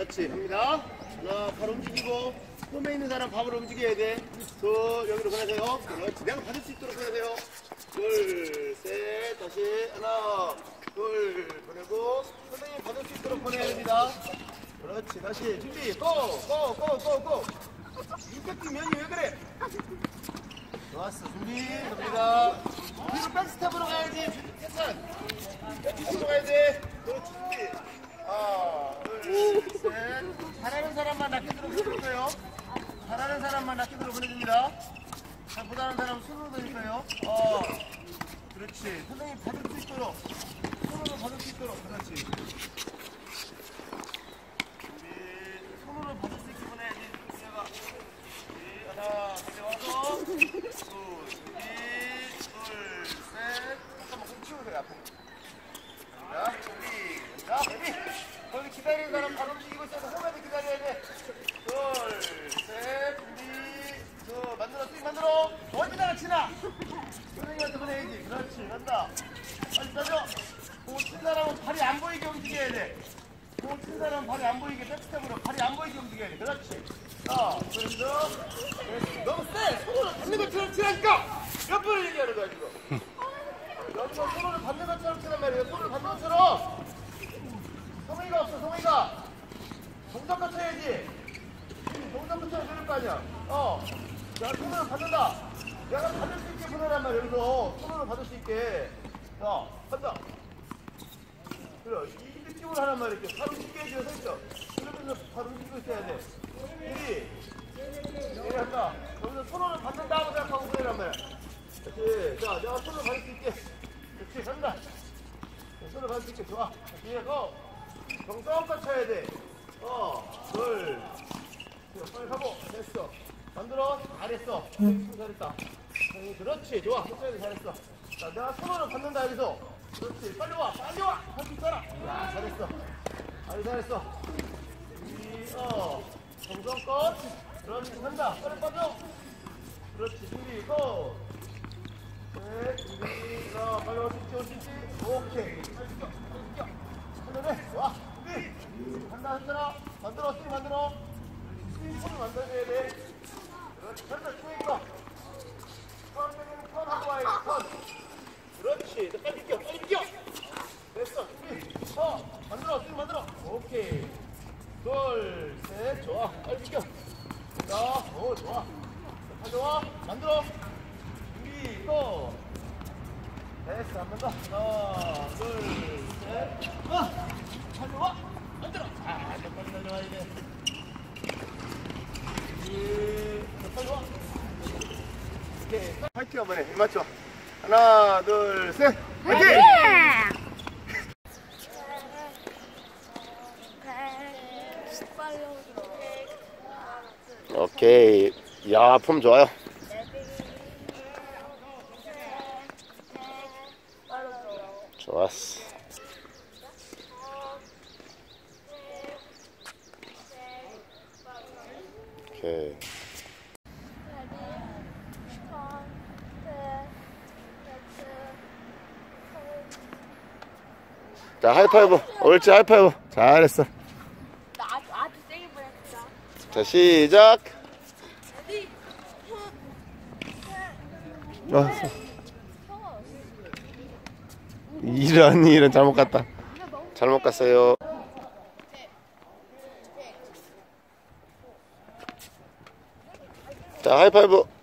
그렇지 갑니다. 하나 발 움직이고 홈에 있는 사람 발을 움직여야 돼. 저 여기로 보내세요. 그렇지 내가 받을 수 있도록 보내세요. 둘셋 다시 하나 둘 보내고 선생님 받을 수 있도록 보내야 됩니다. 그렇지 다시 준비 고고고고고. 육각 뛰면이 왜 그래? 좋았어 준비 갑니다. 뒤로 백스텝으로 가야지. 괜찮 백스텝으로 가야 돼. 그렇지 준비. 하 잘하는 사람만 낮게 들어 보내주세요. 잘하는 사람만 낮게 들어 보내줍니다. 잘 못하는 사람은 손으로 거예요? 어. 그렇지. 선생님 받을 수 있도록. 손으로 받을 수 있도록. 그렇지 준비 손으로 받을 수 있게 보내야지 내가 하나, 가져와서 둘, 준비, 둘, 셋. 잠깐만 공 치우세요 앞에. 자, 준비. 자, 베비. 거기 기다리는 사람 바로 움직이고 있어서 홈에도 기다려야 돼. 둘, 셋, 준비. 저 만들어. 어디다가 치나? 선생님한테 보내야지. 그렇지, 간다. 빨리 따져. 공친 사람은 발이 안 보이게 움직여야 돼. 공친 사람은 발이 안 보이게 백스텝으로 발이 안 보이게 움직여야 돼. 그렇지. 자, 그래서 너무 세! 손으로 받는 것처럼 치라니까! 몇 번을 얘기하는 거야, 지금? 여기서 손으로 받는 것처럼 치란 말이에요. 손으로 받는 것처럼! 성의가 없어, 성의가! 동작과 쳐야지! 동작과 쳐야 되는 거 아니야? 어. 야, 손으로 받는다! 내가 받을 수 있게 보내란 말이야, 여기서. 손으로 받을 수 있게. 자, 간다! 그래, 이 느낌으로 하란 말이야, 이렇게. 바로 움직여야지, 서 있어. 그러면서 바로 움직이고 있어야 돼. 우리 내려간다. 여기서 손으로 받는다고 생각하고 보내란 말이야. 그렇지. 자, 내가 손으로 받을 수 있게. 그렇지, 간다. 손으로 받을 수 있게. 좋아. 뒤에서 정성껏 쳐야 돼. 어, 둘. 자, 빨리 가고. 됐어. 만들어. 잘했어. 음. 잘했다. 응, 그렇지. 좋아. 끝까지 잘했어. 자, 내가 손으로 받는다, 여기서. 그렇지. 빨리 와. 빨리 와. 할수 있잖아. 야, 잘했어. 아주 잘했어. 이, 어. 정성껏. 그렇지. 한다. 빨리 빠져. 그렇지. 준비. 고. 네. 준비. 자, 빨리 올 수 있지, 올 수 있지. 오케이. 빨리 뛰어. 빨리 뛰어. 하늘에. 와. 준비. 한다, 흔들어. 만들어. 스윙 만들어. 스윙을 만들어줘야 돼. 그렇지. 빨리. 만들어. 준비, 고. 됐어, 한 번 더. 하나, 둘, 셋. 아, 달려와. 만들어. 아, 더 빨리 달려와야 돼. 준비, 더 빨리 와. 파이팅 한번 해. 맞죠? 하나, 둘, 셋. 파이팅! 오케이. 야, 폼 좋아요. 좋았어. 오케이. 자, 하이파이브. 옳지, 하이파이브. 잘했어. 자, 시작. 어, 이런, 이런 잘못 갔다. 잘못 갔어요. 자, 하이파이브.